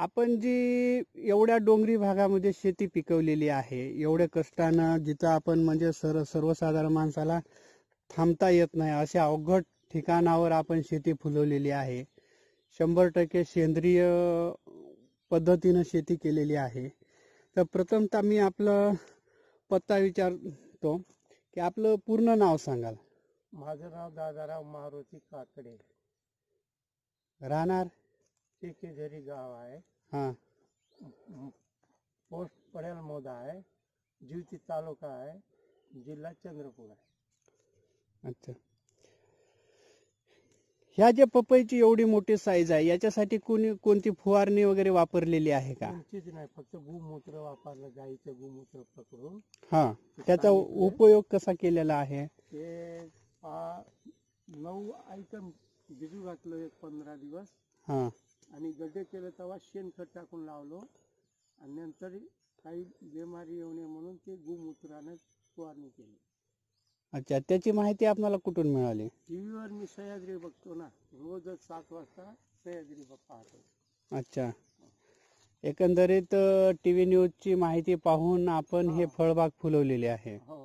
आपण जी एवढ्या डोंगरी भागामध्ये शेती पिकवलेली आहे एवढ्या कष्टानं जिथं आपण म्हणजे सर्व सर्वसाधारण माणसाला थांबता येत नाही अशा अवघड ठिकाणावर आपण शेती फुलवलेली आहे. शंभर टक्के सेंद्रिय पद्धतीनं शेती केलेली आहे. तर प्रथमतः मी आपलं पत्ता विचारतो. की आपलं पूर्ण नाव सांगाल. माझं नाव दादाराव मारुती काकडे. राहणार? टेकेझरी गाव आहे हा. पोस्ट पडेल मोदा आहे जिवती तालुका आहे जिल्हा चंद्रपूर आहे. अच्छा. ह्या जे पपईची एवढी मोठी साईज आहे याच्यासाठी कोणी कोणती फुवारणी वगैरे वापरलेली आहे का? कोणतीच नाही फक्त गोमूत्र वापरलं गाईचं गोमूत्र पकडून. हा. त्याचा उपयोग कसा केलेला आहे? ते पा नऊ आयटम भिजू घातलं एक पंधरा दिवस. हा. आणि गड्डे केले तेव्हा शेणखत टाकून लावलो. आणि नंतर काही बिमारी येऊ नये म्हणून ते गोमूत्राने फवारणी केली. अच्छा त्याची माहिती आपल्याला कुठून मिळाली? टीव्हीवर मी सह्याद्री बघतो ना रोजच सात वाजता सह्याद्री पाहतो. अच्छा. एकंदरीत टी व्ही न्यूजची माहिती पाहून आपण हे. फळबाग फुलवलेली आहे. हो.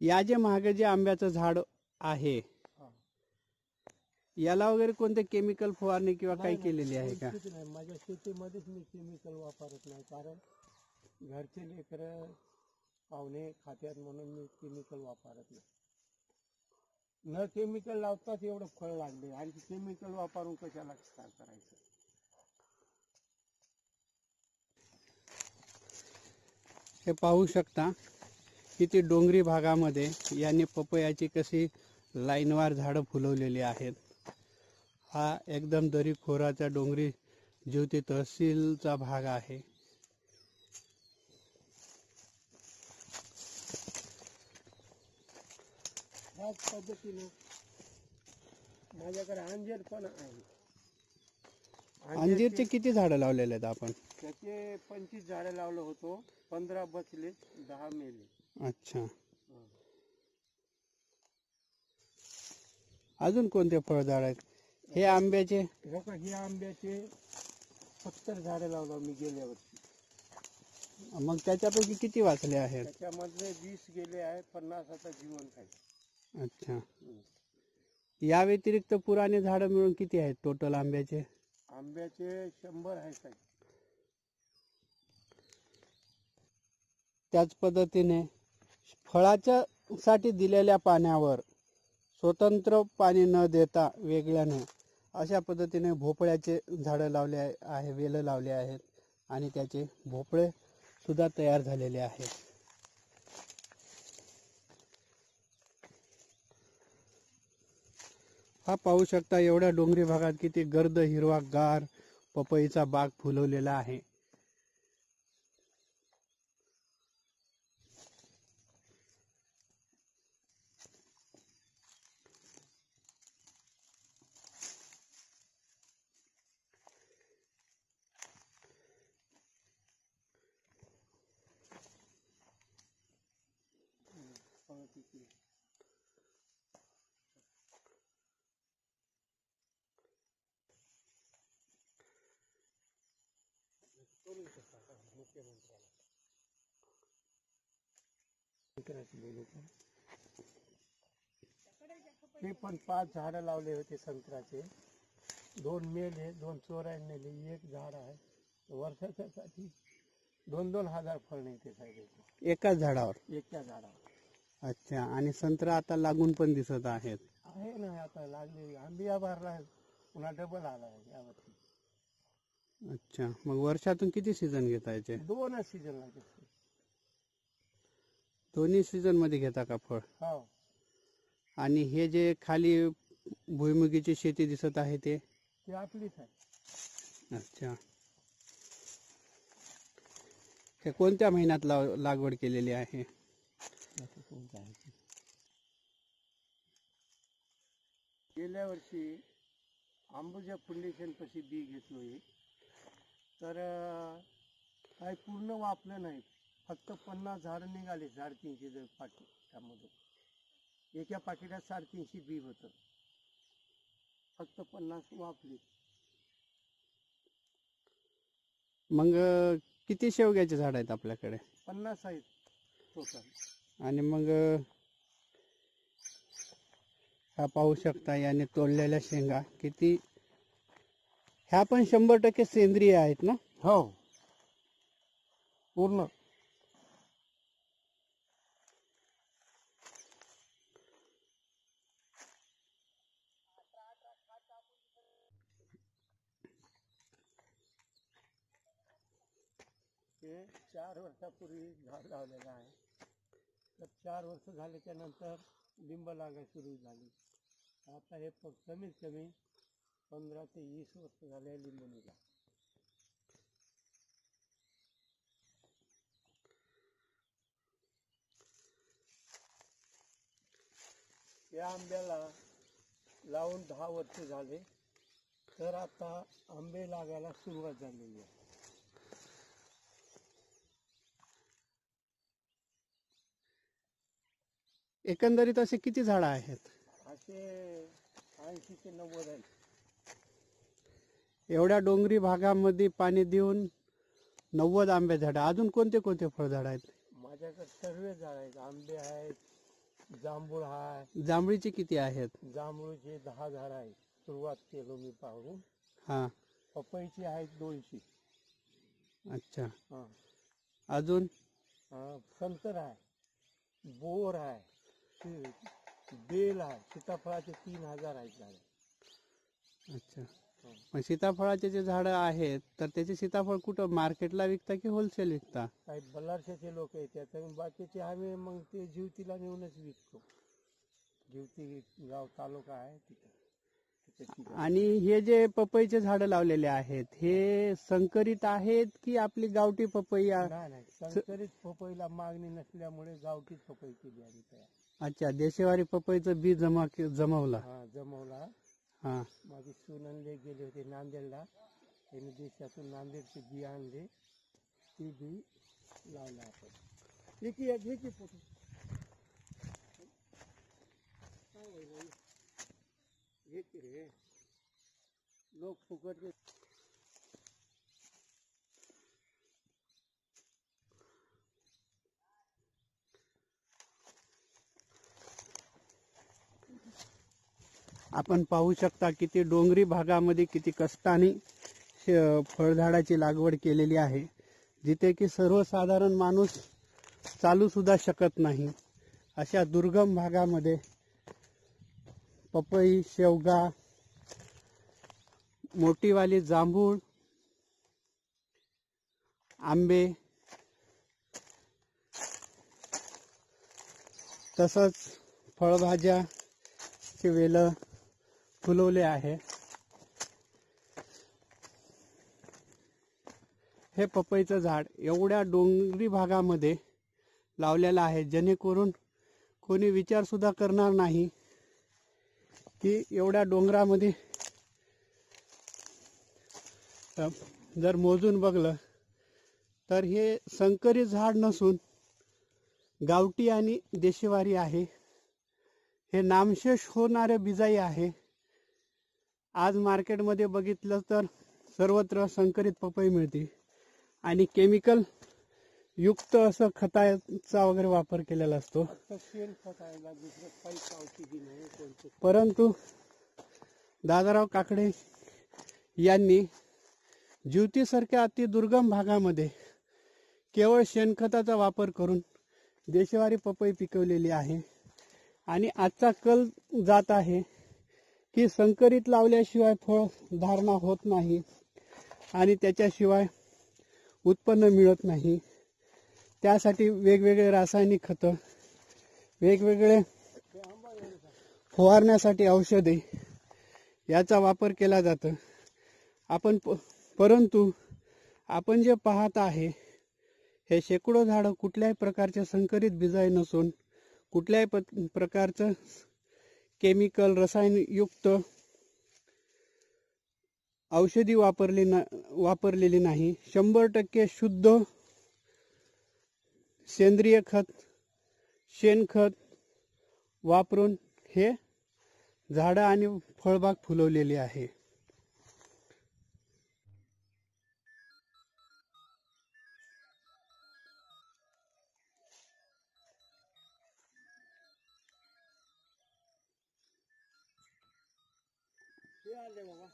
या जे मागे जे आंब्याचं झाड आहे. याला वगैरे कोणते केमिकल फवारणी किंवा काही केलेली आहे का? नाही. माझ्या शेतीमध्येच मी केमिकल वापरत नाही. कारण घरचे लेकर पाहुणे खात्यात म्हणून मी केमिकल वापरत नाही. न केमिकल लावताच एवढं फळ लागले. आणखी केमिकल वापरून कशाला काय करायचं? हे पाहू शकता किती डोंगरी भागामध्ये यांनी पपयाची कशी लाईनवार झाडं फुलवलेली आहेत. हा एकदम दरी खोराचा डोंगरी ज्योती तहसीलचा भाग आहे. ह्याच पद्धतीने माझ्याकडे अंजीर पण आहे. अंजीरचे किती झाडं लावलेले आहेत आपण? त्याचे पंचवीस झाडे लावलं होतो. पंधरा बसले दहा मेले. अच्छा. अजून कोणते फळझाड आहेत? हे आंब्याचे? हे का हे आंब्याचे सत्तर झाडे लावलं मी गेल्या वर्षी. मग त्याच्यापैकी किती वाचले आहेत? त्याच्यामधले वीस गेले आहे पन्नास आता जिवंत आहे अच्छा. या व्यतिरिक्त पुराणे झाडं मिळून किती आहेत टोटल आंब्याचे? आंब्याचे शंभर आहे साहेब त्याच पद्धतीने फळाच्या साठी दिलेल्या पाण्यावर स्वतंत्र पाणी न देता वेगळ्याने अशा पद्धतीने भोपळ्याचे झाडं लावले आहे- वेलं लावले आहेत आणि त्याचे भोपळे सुद्धा तयार झालेले आहेत. हा पाहू शकता एवढ्या डोंगरी भागात किती गर्द हिरवा गार पपईचा बाग फुलवलेला आहे. ते पण पाच झाडं लावले होते संत्र्याचे दोन मेले दोन चोरायला नेले एक झाड आहे वर्षाच्या साठी दोन दोन हज़ार फळ नाही ते अच्छा आणि संत्रा आता लागून पण दिसत आहेत. आहे ना आता लागले आंबिया भरला पुन्हा डबल आला आहे यावर्षी अच्छा मग वर्षातून किती सीझन घेता याचे? दोनच सीजन लागते दोन्ही सीझनमध्ये घेता का फळ? हो. आणि हे जे खाली भुईमुगीची शेती दिसत आहे ते? ते आपलीच आहे. अच्छा. हे कोणत्या महिन्यात लाव- लागवड केलेली आहे? गेल्या वर्षी अंबुजा फाउंडेशन पाशी बी घेतलो एक तर काही पूर्ण वापलं नाही. फक्त पन्नास झाडं निघाले साडेतीनशे जर पाकिट त्यामधून. एका पाकिटात साडेतीनशे बी होतं. फक्त पन्नास वापली. मग किती शेवग्याचे झाड आहेत आपल्याकडे? पन्नास आहेत टोटल आणि मग हा पाहू शकता याने तोडलेल्या शेंगा किती. ह्या पण शंभर टक्के सेंद्रिय आहेत ना? हो. पूर्ण. चार वर्षापूर्वी झाड लावलेलं आहे. तर चार वर्ष झाल्याच्यानंतर लिंब लागायला सुरू झाली. आता हे फक्त कमीत कमी पंधरा ते वीस वर्ष झाले लिंब निघा या आंब्याला लावून दहा वर्ष झाले. तर आता आंबे लागायला सुरुवात झालेली आहे. एकंदरीत असे किती झाडं आहेत? असे ऐंशी ते नव्वद आहे एवढ्या डोंगरी भागामध्ये पाणी देऊन नव्वद आंबे झाडं. अजून कोणते कोणते फळझाड आहेत? माझ्याकडे सर्व झाड आहेत. आंबे आहेत जांभूळ आहे. जांभळीचे किती आहेत? जांभूळचे दहा झाड आहेत. सुरुवात केलो मी पाहून. हा. पपईचे आहेत दोनशे. अच्छा. हा. अजून? संतर आहे. बोर आहे. बेल आहे. सीताफळाचे तीन हजार आहेत झाड. अच्छा. मग सीताफळाचे जे झाडं आहेत तर त्याचे सीताफळ कुठं मार्केटला विकता की होलसेल विकता? काही बल्लारशाचे लोक येतात आणि बाकीचे आम्ही मग ते जीवतीला नेऊनच विकतो. जीवती गाव तालुका आहे तिथं. आणि हे जे पपईचे झाडं लावलेले आहेत हे संकरित आहेत की आपली गावठी पपई आ- नाही नाही. संकरित पपईला मागणी नसल्यामुळे गावठीच पपई केली आम्ही तयार. अच्छा देशेवारी पपईचं बी जमा के- जमवलं. हा जमवला. हा. माझी सुनंदले गेले होते नांदेडला. त्यांनी देशातून नांदेडचे बी आणले. ती बी लावला आपण. एक फोटो? काय रे? की रे लोक फुकट आपण पाहू शकता किती डोंगरी भागामध्ये किती कष्टाने फळझाडाची लागवड केलेली आहे जिथे की सर्वसाधारण माणूस चालू सुद्धा शकत नाही अशा दुर्गम भागामध्ये पपई शेवगा मोठीवाली जांभूळ आंबे तसंच फळभाज्या चे वेल फुलवले आहे. हे पपईचं झाड एवढ्या डोंगरी भागामध्ये लावलेलं आहे जेणेकरून कोणी विचारसुद्धा करणार नाही. की एवढ्या डोंगरामध्ये जर मोजून बघलं तर हे संकरित झाड नसून गावठी आणि देशीवारी आहे. हे नामशेष होणारे बिजाई आहे. आज मार्केटमध्ये बघितलं तर सर्वत्र संकरित पपई मिळते. आणि केमिकल युक्त असं खताचा वगैरे वापर केलेला असतो. परंतु दादाराव काकडे यांनी ज्युतीसारख्या अतिदुर्गम भागामध्ये केवळ शेणखताचा वापर करून देशवारी पपई पिकवलेली आहे. आणि आजचा कल जात आहे की संकरित लावल्याशिवाय फळ धारणा होत नाही आणि त्याच्याशिवाय उत्पन्न मिळत नाही. त्यासाठी वेगवेगळे रासायनिक खतं वेगवेगळे फवारण्यासाठी औषधे याचा वापर केला जातो. आपण प- परंतु आपण जे पाहत आहे हे शेकडो झाडं कुठल्याही प्रकारचे संकरित बिजाय नसून कुठल्याही प- प्रकारचं केमिकल रसायनयुक्त औषधी वापरली ना वापरलेली नाही. शंभर टक्के शुद्ध सेंद्रिय खत शेणखत वापरून हे झाडं आणि फळबाग फुलवलेली आहे. बाबा.